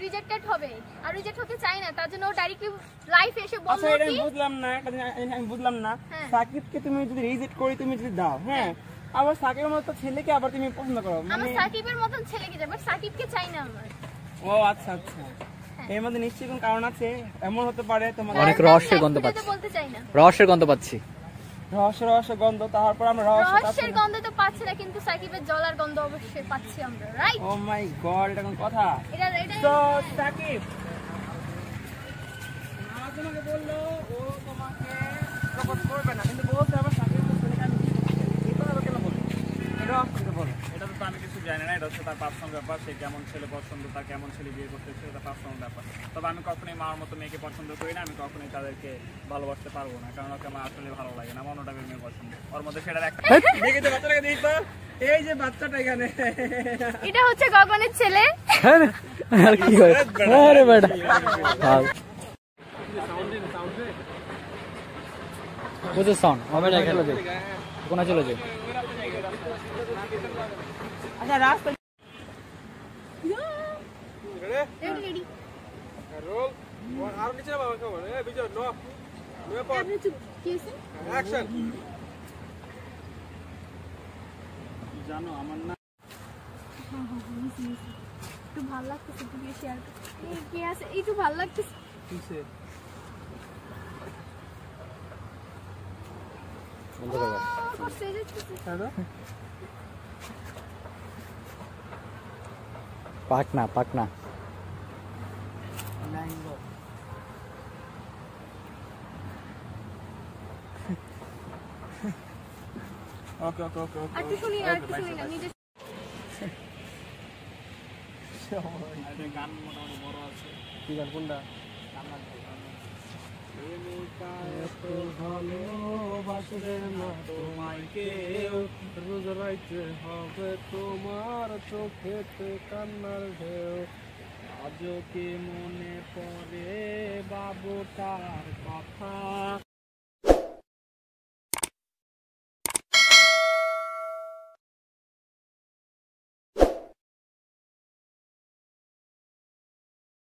Rejected হবে। আর reject হতে চাই না তার জন্য ও ডাইরেক্টলি লাইফে এসে বলল আচ্ছা এটা আমি বুঝলাম না একটা আমি- আমি বুঝলাম না। হ্যাঁ। সাকিবকে তুমি যদি রিজেক্ট করি তুমি যদি দাও হ্যাঁ? আবার সাকিবের মতো ছেলেকে আবার তুমি পছন্দ করো আমার মানে সাকিবের মতন ছেলেকে যাবে সাকিবকে চাই না আমার। ও আচ্ছা আচ্ছা। এর মধ্যে নিশ্চয়ই কোনো কারণ আছে? এমন হতে পারে তোমার অনেক রহস্যের আমি গন্ধ পাচ্ছি। বলতে চাই না। রহস্যের গন্ধ পাচ্ছি। রহস্য রহস্য গন্ধ তারপর আমরা রহস্য রহস্যের গন্ধ তো পাচ্ছি না কিন্তু সাকিবের জলার গন্ধ অবশ্যই পাচ্ছি আমরা রাইট ও মাই গড এটা কোন কথা? এটা এটা তো সাকিব। মা তোমাকে বলল ও তোমাকে প্রপোজ করবে না কিন্তু বলছে আবার সাকিব তো ছেলেকে আমি বিয়ে করতে চাই। এই কথা কেন বলো এটা অসুবিধা বলো এটা তো আমি কিছু জানি না এটা হচ্ছে তার পার্সোনাল ব্যাপার সে কেমন ছেলে পছন্দ তার কেমন ছেলে বিয়ে করতেছে এটা পার্সোনাল ব্যাপার। তবে আমি কখনোই মার মতো মেয়েকে পছন্দ করি না আমি কখনোই তাদেরকে ভালোবাসতে পারব না কারণ ওকে আমার আসলে ভালো লাগে না আমার অন্য টাইপের মেয়ে পছন্দ। ওর মধ্যে সেটার একটা দেখি তো বাচ্চাটাকে দিই তো এই যে বাচ্চাটা এখানে। এটা হচ্ছে গগনের ছেলে। আর কি করে আরে বেটা। বুঝে সাউন্ড হবে না চলে যাও কোনা চলে যাও আচ্ছা রাস্তা রেডি রেডি রোল আর নিচে বাবা কেমন এ বিজয় নো নো পর আপনি চুপ কি হয়েছে অ্যাকশন জানো আমার না একটু ভালো লাগতেছে একটু বেশি আর এই কে আছে একটু ভালো লাগতেছে বন্ধ করো আহ, করছে, এই যে- পাকনা পাকনা ওকে ওকে ওকে আর একটু শুনি না আর একটু শুনি না নিজে গান মোটামুটি বড় আছে কি গান কোনটা রাইতে হবে তোমার চোখেতে কান্নার ঢেউ। আজকে মনে পড়ে বাবুটার কথা?